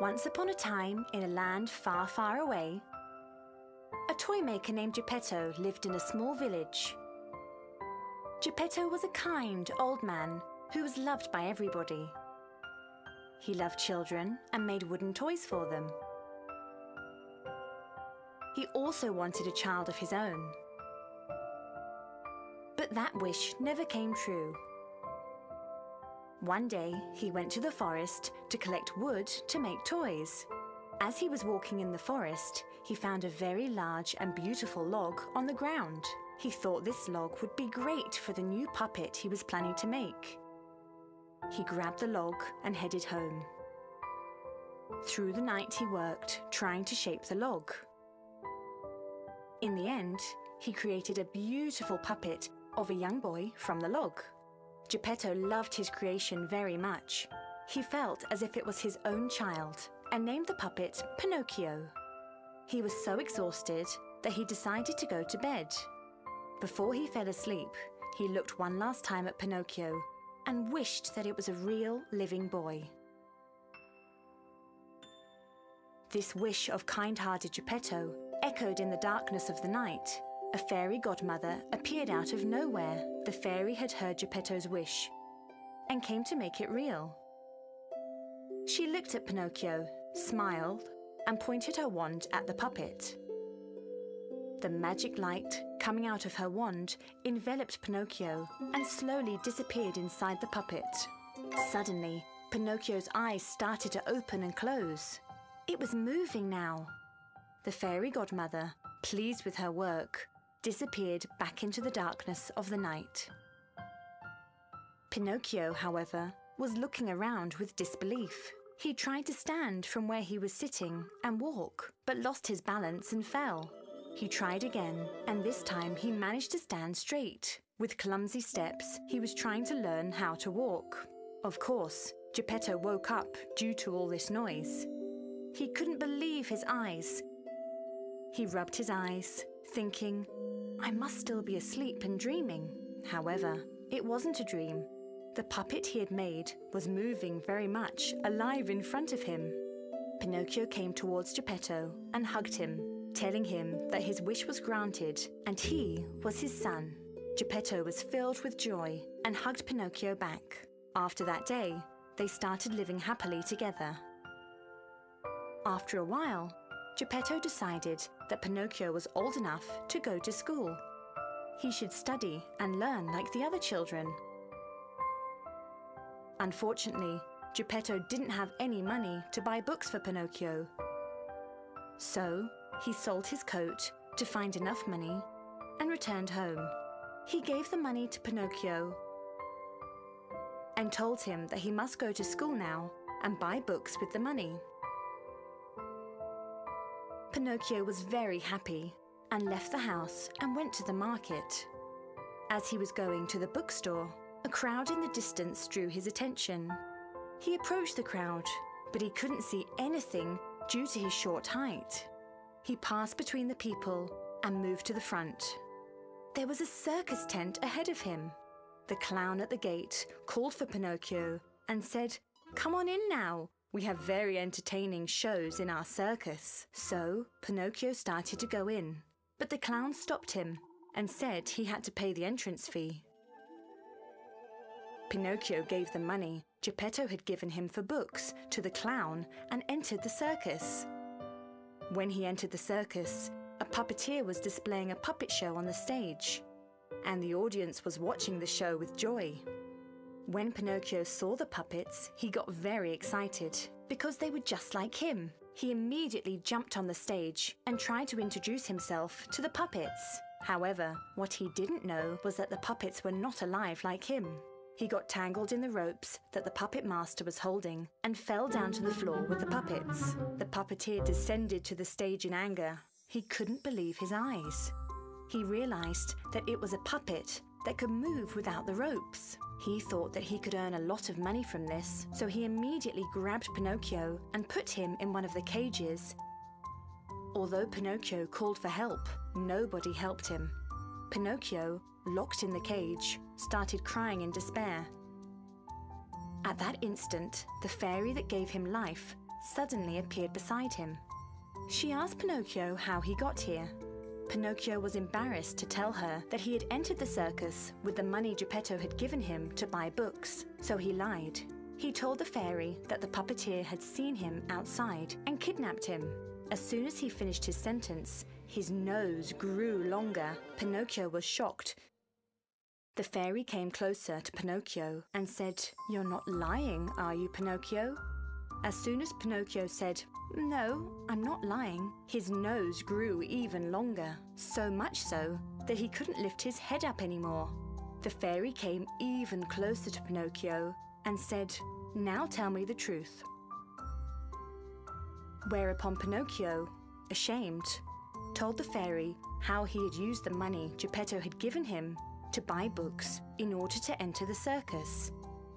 Once upon a time, in a land far, far away, a toy maker named Geppetto lived in a small village. Geppetto was a kind old man who was loved by everybody. He loved children and made wooden toys for them. He also wanted a child of his own. But that wish never came true. One day, he went to the forest to collect wood to make toys. As he was walking in the forest, he found a very large and beautiful log on the ground. He thought this log would be great for the new puppet he was planning to make. He grabbed the log and headed home. Through the night he worked, trying to shape the log. In the end, he created a beautiful puppet of a young boy from the log. Geppetto loved his creation very much. He felt as if it was his own child and named the puppet Pinocchio. He was so exhausted that he decided to go to bed. Before he fell asleep, he looked one last time at Pinocchio and wished that it was a real living boy. This wish of kind-hearted Geppetto echoed in the darkness of the night a fairy godmother appeared out of nowhere. The fairy had heard Geppetto's wish and came to make it real. She looked at Pinocchio, smiled, and pointed her wand at the puppet. The magic light coming out of her wand enveloped Pinocchio and slowly disappeared inside the puppet. Suddenly, Pinocchio's eyes started to open and close. It was moving now. The fairy godmother, pleased with her work, disappeared back into the darkness of the night. Pinocchio, however, was looking around with disbelief. He tried to stand from where he was sitting and walk, but lost his balance and fell. He tried again, and this time he managed to stand straight. With clumsy steps, he was trying to learn how to walk. Of course, Geppetto woke up due to all this noise. He couldn't believe his eyes. He rubbed his eyes, thinking, I must still be asleep and dreaming. However, it wasn't a dream. The puppet he had made was moving very much, alive in front of him. Pinocchio came towards Geppetto and hugged him, telling him that his wish was granted and he was his son. Geppetto was filled with joy and hugged Pinocchio back. After that day, they started living happily together. After a while, Geppetto decided that Pinocchio was old enough to go to school. He should study and learn like the other children. Unfortunately, Geppetto didn't have any money to buy books for Pinocchio. So, he sold his coat to find enough money and returned home. He gave the money to Pinocchio and told him that he must go to school now and buy books with the money. Pinocchio was very happy and left the house and went to the market. As he was going to the bookstore, a crowd in the distance drew his attention. He approached the crowd, but he couldn't see anything due to his short height. He passed between the people and moved to the front. There was a circus tent ahead of him. The clown at the gate called for Pinocchio and said, Come on in now. We have very entertaining shows in our circus. So Pinocchio started to go in, but the clown stopped him and said he had to pay the entrance fee. Pinocchio gave the money Geppetto had given him for books to the clown and entered the circus. When he entered the circus, a puppeteer was displaying a puppet show on the stage, and the audience was watching the show with joy. When Pinocchio saw the puppets, he got very excited because they were just like him. He immediately jumped on the stage and tried to introduce himself to the puppets. However, what he didn't know was that the puppets were not alive like him. He got tangled in the ropes that the puppet master was holding and fell down to the floor with the puppets. The puppeteer descended to the stage in anger. He couldn't believe his eyes. He realized that it was a puppet that could move without the ropes. He thought that he could earn a lot of money from this, so he immediately grabbed Pinocchio and put him in one of the cages. Although Pinocchio called for help, nobody helped him. Pinocchio, locked in the cage, started crying in despair. At that instant, the fairy that gave him life suddenly appeared beside him. She asked Pinocchio how he got here. Pinocchio was embarrassed to tell her that he had entered the circus with the money Geppetto had given him to buy books, so he lied. He told the fairy that the puppeteer had seen him outside and kidnapped him. As soon as he finished his sentence, his nose grew longer. Pinocchio was shocked. The fairy came closer to Pinocchio and said, You're not lying, are you, Pinocchio? As soon as Pinocchio said, No, I'm not lying, his nose grew even longer, so much so that he couldn't lift his head up anymore. The fairy came even closer to Pinocchio and said, Now tell me the truth. Whereupon Pinocchio, ashamed, told the fairy how he had used the money Geppetto had given him to buy books in order to enter the circus,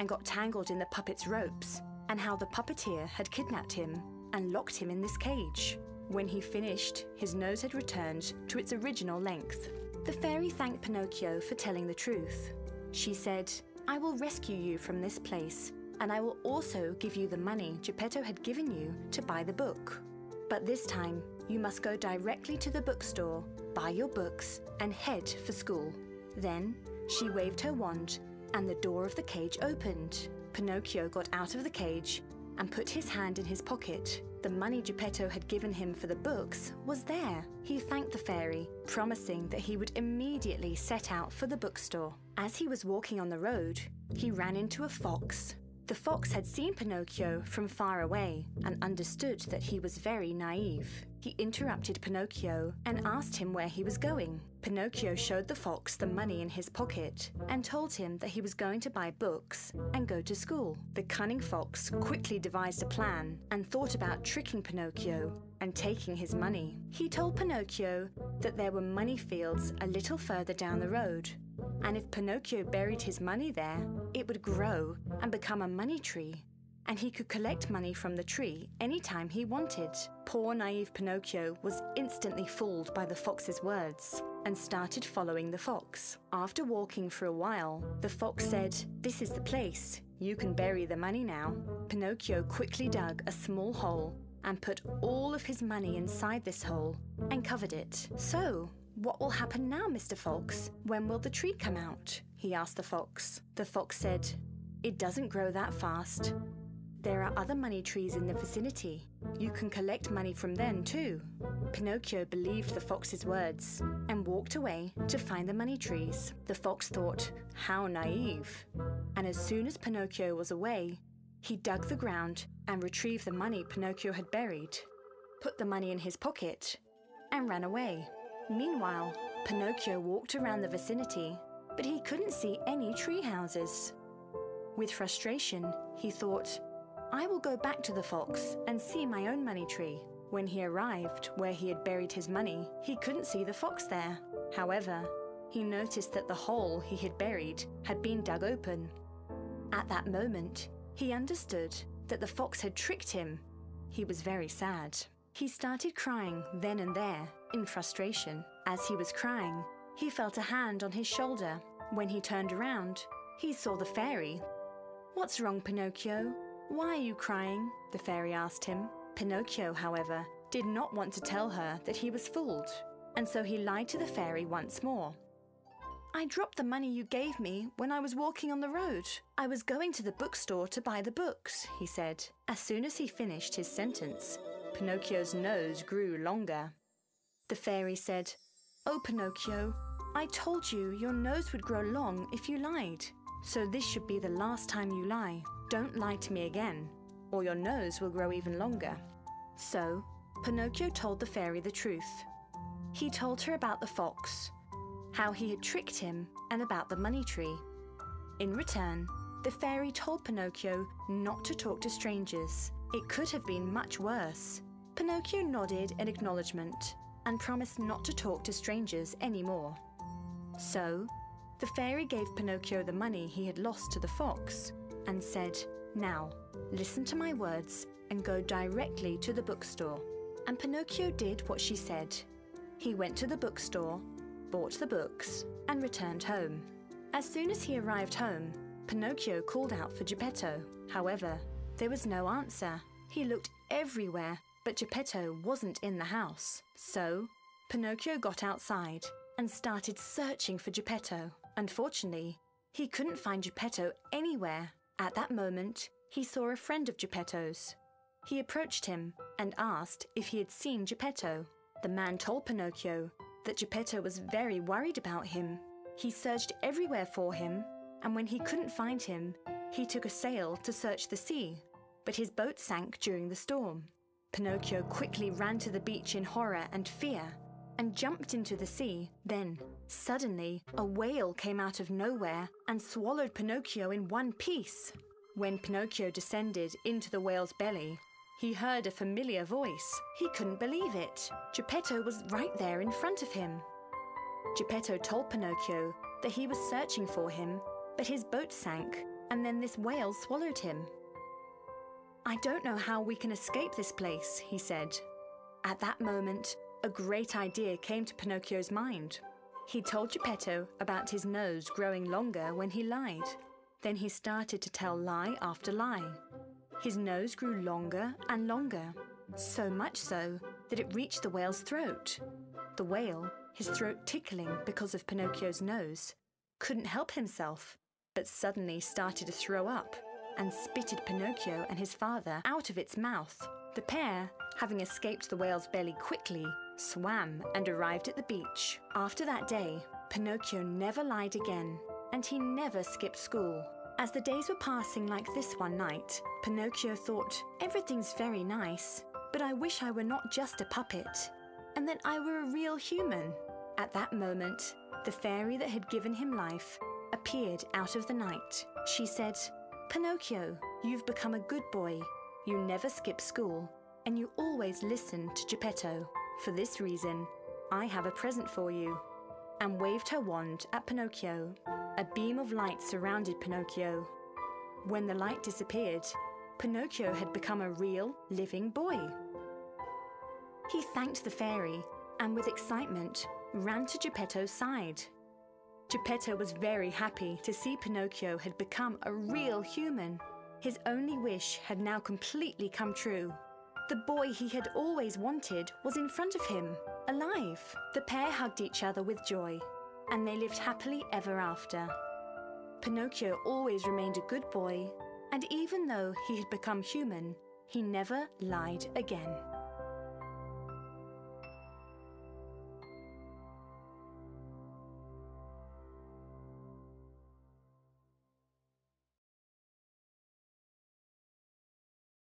and got tangled in the puppet's ropes, and how the puppeteer had kidnapped him and locked him in this cage. When he finished, his nose had returned to its original length. The fairy thanked Pinocchio for telling the truth. She said, I will rescue you from this place, and I will also give you the money Geppetto had given you to buy the book. But this time, you must go directly to the bookstore, buy your books, and head for school. Then she waved her wand, and the door of the cage opened. Pinocchio got out of the cage and put his hand in his pocket. The money Geppetto had given him for the books was there. He thanked the fairy, promising that he would immediately set out for the bookstore. As he was walking on the road, he ran into a fox. The fox had seen Pinocchio from far away and understood that he was very naive. He interrupted Pinocchio and asked him where he was going. Pinocchio showed the fox the money in his pocket and told him that he was going to buy books and go to school. The cunning fox quickly devised a plan and thought about tricking Pinocchio and taking his money. He told Pinocchio that there were money fields a little further down the road and if Pinocchio buried his money there, it would grow and become a money tree, and he could collect money from the tree anytime he wanted. Poor naive Pinocchio was instantly fooled by the fox's words and started following the fox. After walking for a while, the fox said, This is the place. You can bury the money now. Pinocchio quickly dug a small hole and put all of his money inside this hole and covered it. So, what will happen now, Mr. Fox? When will the tree come out? He asked the fox. The fox said, It doesn't grow that fast. There are other money trees in the vicinity. You can collect money from them too. Pinocchio believed the fox's words and walked away to find the money trees. The fox thought, how naive. And as soon as Pinocchio was away, he dug the ground and retrieved the money Pinocchio had buried, put the money in his pocket, and ran away. Meanwhile, Pinocchio walked around the vicinity, but he couldn't see any tree houses. With frustration, he thought, I will go back to the fox and see my own money tree. When he arrived where he had buried his money, he couldn't see the fox there. However, he noticed that the hole he had buried had been dug open. At that moment, he understood that the fox had tricked him. He was very sad. He started crying then and there in frustration. As he was crying, he felt a hand on his shoulder. When he turned around, he saw the fairy. What's wrong, Pinocchio? Why are you crying? The fairy asked him. Pinocchio, however, did not want to tell her that he was fooled, and so he lied to the fairy once more. I dropped the money you gave me when I was walking on the road. I was going to the bookstore to buy the books, he said. As soon as he finished his sentence, Pinocchio's nose grew longer. The fairy said, Oh, Pinocchio, I told you your nose would grow long if you lied. So this should be the last time you lie. Don't lie to me again, or your nose will grow even longer. So, Pinocchio told the fairy the truth. He told her about the fox, how he had tricked him, and about the money tree. In return, the fairy told Pinocchio not to talk to strangers. It could have been much worse. Pinocchio nodded in acknowledgement and promised not to talk to strangers anymore. So, the fairy gave Pinocchio the money he had lost to the fox and said, Now, listen to my words and go directly to the bookstore. And Pinocchio did what she said. He went to the bookstore, bought the books, and returned home. As soon as he arrived home, Pinocchio called out for Geppetto. However, there was no answer. He looked everywhere, but Geppetto wasn't in the house. So, Pinocchio got outside and started searching for Geppetto. Unfortunately, he couldn't find Geppetto anywhere. At that moment, he saw a friend of Geppetto's. He approached him and asked if he had seen Geppetto. The man told Pinocchio that Geppetto was very worried about him. He searched everywhere for him, and when he couldn't find him, he took a sail to search the sea, but his boat sank during the storm. Pinocchio quickly ran to the beach in horror and fear and jumped into the sea. Then, suddenly, a whale came out of nowhere and swallowed Pinocchio in one piece. When Pinocchio descended into the whale's belly, he heard a familiar voice. He couldn't believe it. Geppetto was right there in front of him. Geppetto told Pinocchio that he was searching for him, but his boat sank, and then this whale swallowed him. I don't know how we can escape this place, he said. At that moment, a great idea came to Pinocchio's mind. He told Geppetto about his nose growing longer when he lied. Then he started to tell lie after lie. His nose grew longer and longer, so much so that it reached the whale's throat. The whale, his throat tickling because of Pinocchio's nose, couldn't help himself, but suddenly started to throw up and spitted Pinocchio and his father out of its mouth. The pair, having escaped the whale's belly quickly, swam and arrived at the beach. After that day, Pinocchio never lied again, and he never skipped school. As the days were passing like this one night, Pinocchio thought, everything's very nice, but I wish I were not just a puppet, and that I were a real human. At that moment, the fairy that had given him life appeared out of the night. She said, Pinocchio, you've become a good boy. You never skip school, and you always listen to Geppetto. For this reason, I have a present for you. And waved her wand at Pinocchio. A beam of light surrounded Pinocchio. When the light disappeared, Pinocchio had become a real, living boy. He thanked the fairy and, with excitement, ran to Geppetto's side. Geppetto was very happy to see Pinocchio had become a real human. His only wish had now completely come true. The boy he had always wanted was in front of him, alive. The pair hugged each other with joy, and they lived happily ever after. Pinocchio always remained a good boy, and even though he had become human, he never lied again.